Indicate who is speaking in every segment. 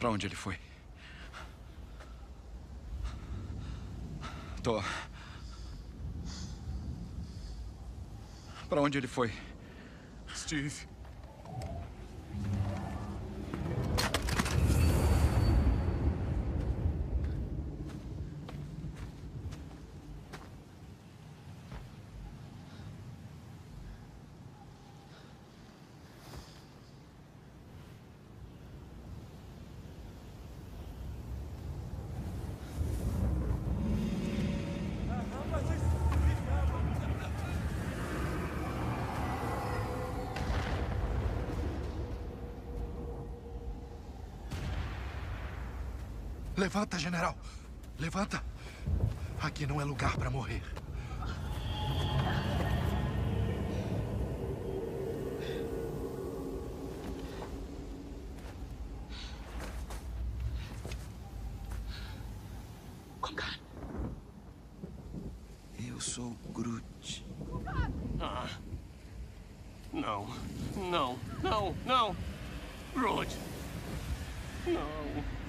Speaker 1: Pra onde ele foi? Tô. Pra onde ele foi?
Speaker 2: Steve.
Speaker 3: Levanta, general. Levanta. Aqui não é lugar para morrer.
Speaker 1: Eu sou Groot.
Speaker 2: Ah. Não. Não. Não. Não. Groot. Não.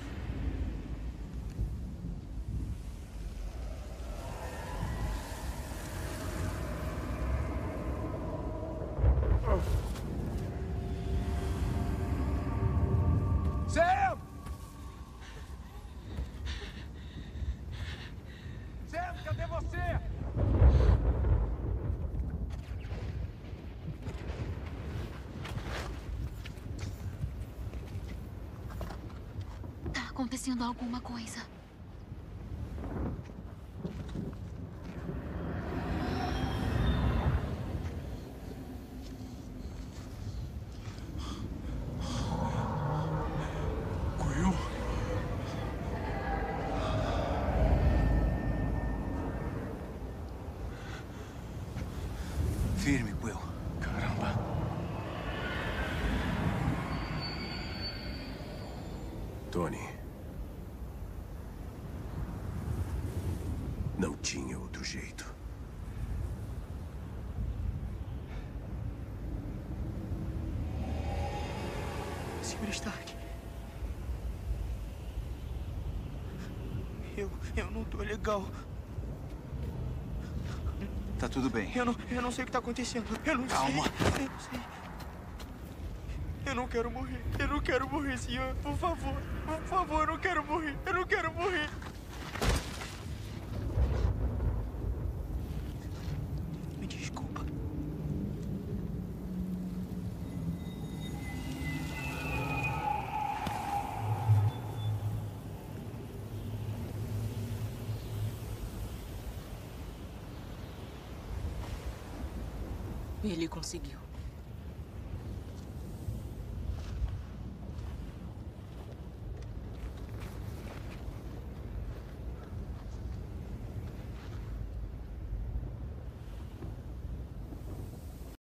Speaker 3: Sam! Sam, cadê você?
Speaker 4: Tá acontecendo alguma coisa.
Speaker 1: Firme, Quill.
Speaker 2: Caramba.
Speaker 5: Tony. Não tinha outro jeito.
Speaker 6: Sr. Stark. Eu, eu não tô legal.
Speaker 1: Tá tudo bem.
Speaker 6: Eu não, eu não sei o que tá acontecendo. Eu não
Speaker 1: Calma.
Speaker 6: sei. Eu não sei. Eu não quero morrer. Eu não quero morrer, senhor. Por favor. Por favor, eu não quero morrer. Eu não quero morrer.
Speaker 7: Ele conseguiu.